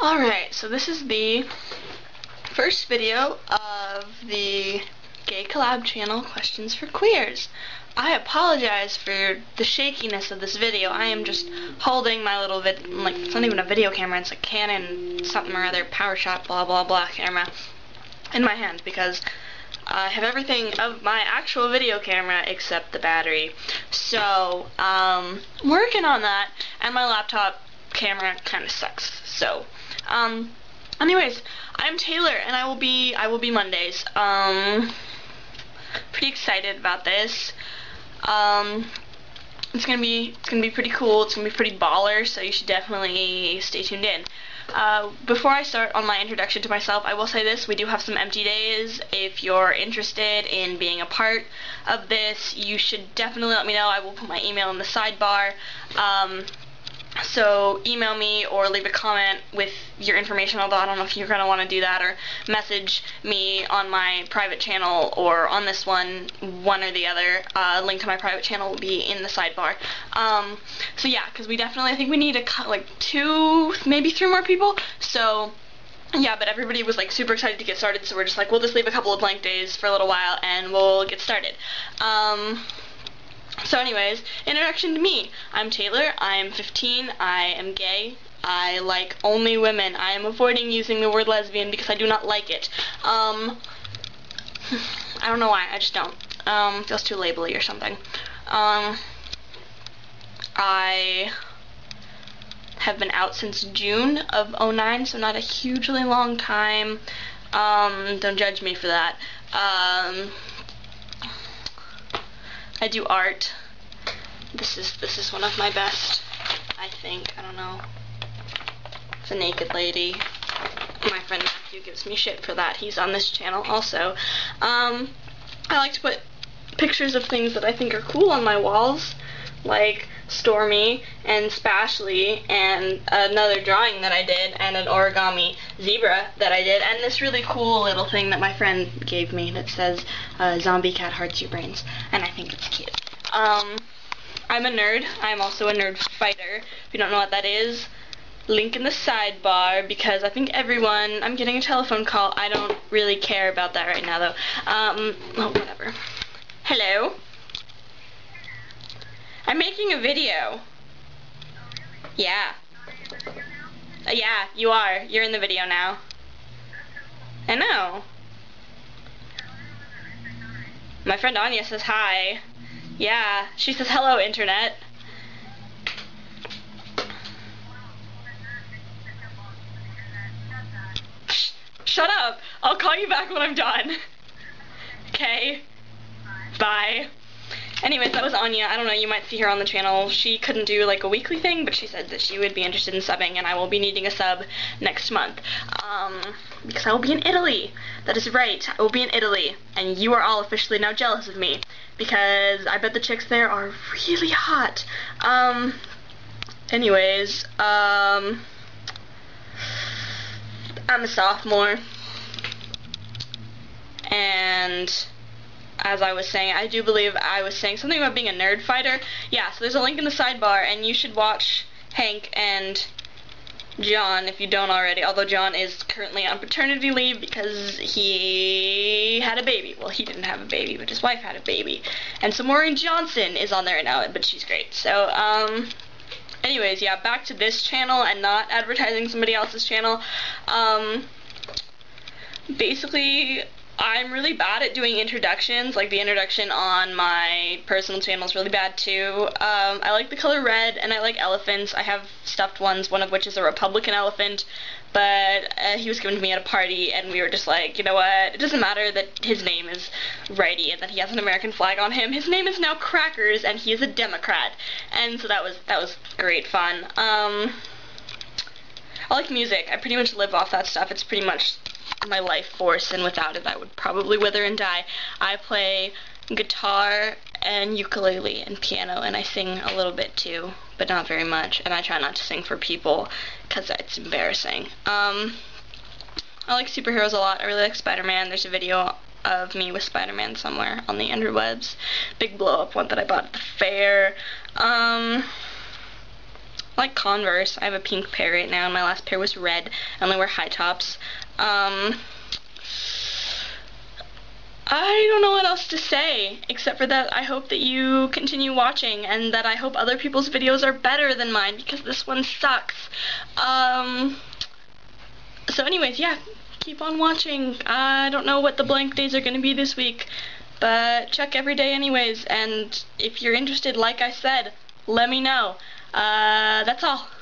Alright, so this is the first video of the Gay Collab channel Questions for Queers. I apologize for the shakiness of this video. I am just holding my little vid like it's not even a video camera, it's a Canon something or other PowerShot blah blah blah camera in my hand because I have everything of my actual video camera except the battery. So, um, working on that and my laptop camera kind of sucks. So, um, anyways, I'm Taylor, and I will be I will be Mondays. Um, pretty excited about this. Um, it's gonna be it's gonna be pretty cool. It's gonna be pretty baller. So you should definitely stay tuned in. Uh, before I start on my introduction to myself, I will say this, we do have some empty days. If you're interested in being a part of this, you should definitely let me know. I will put my email in the sidebar. Um, so email me or leave a comment with your information, although I don't know if you're going to want to do that, or message me on my private channel or on this one, one or the other. Uh, link to my private channel will be in the sidebar. Um, so yeah, because we definitely, I think we need a, like two, maybe three more people. So yeah, but everybody was like super excited to get started, so we're just like, we'll just leave a couple of blank days for a little while and we'll get started. Um, so anyways, introduction to me. I'm Taylor, I'm 15, I am gay, I like only women. I am avoiding using the word lesbian because I do not like it. Um, I don't know why, I just don't. Um, feels too labely or something. Um, I have been out since June of 09, so not a hugely long time. Um, don't judge me for that. Um, I do art. This is this is one of my best, I think. I don't know. It's a naked lady. My friend Matthew gives me shit for that. He's on this channel also. Um, I like to put pictures of things that I think are cool on my walls, like Stormy and Spashly and another drawing that I did and an origami zebra that I did and this really cool little thing that my friend gave me that says uh, zombie cat hearts your brains and I think cute. Um, I'm a nerd. I'm also a nerd fighter. If you don't know what that is, link in the sidebar because I think everyone, I'm getting a telephone call. I don't really care about that right now though. Um, well, whatever. Hello? I'm making a video. Yeah. Uh, yeah, you are. You're in the video now. I know. My friend Anya says hi. Yeah, she says hello, internet. Shut up. I'll call you back when I'm done. Okay. Bye. Anyways, that was Anya. I don't know, you might see her on the channel. She couldn't do like a weekly thing, but she said that she would be interested in subbing, and I will be needing a sub next month. Um, because I will be in Italy. That is right, I will be in Italy, and you are all officially now jealous of me, because I bet the chicks there are really hot. Um, anyways, um, I'm a sophomore, and as I was saying, I do believe I was saying something about being a nerd fighter. Yeah, so there's a link in the sidebar, and you should watch Hank and John if you don't already, although John is currently on paternity leave because he had a baby. Well, he didn't have a baby, but his wife had a baby. And so Maureen Johnson is on there right now, but she's great. So, um, anyways, yeah, back to this channel and not advertising somebody else's channel. Um, basically, I'm really bad at doing introductions, like the introduction on my personal channel is really bad too. Um, I like the color red, and I like elephants. I have stuffed ones, one of which is a Republican elephant, but uh, he was given to me at a party, and we were just like, you know what, it doesn't matter that his name is Righty and that he has an American flag on him. His name is now Crackers, and he is a Democrat, and so that was, that was great fun. Um, I like music. I pretty much live off that stuff. It's pretty much my life force, and without it I would probably wither and die. I play guitar and ukulele and piano, and I sing a little bit too, but not very much, and I try not to sing for people, because it's embarrassing. Um, I like superheroes a lot. I really like Spider-Man. There's a video of me with Spider-Man somewhere on the interwebs. Big blow-up one that I bought at the fair. Um, I like Converse. I have a pink pair right now, and my last pair was red. I only wear high tops. Um, I don't know what else to say, except for that I hope that you continue watching, and that I hope other people's videos are better than mine, because this one sucks. Um, so anyways, yeah, keep on watching. I don't know what the blank days are going to be this week, but check every day anyways, and if you're interested, like I said, let me know. Uh, that's all.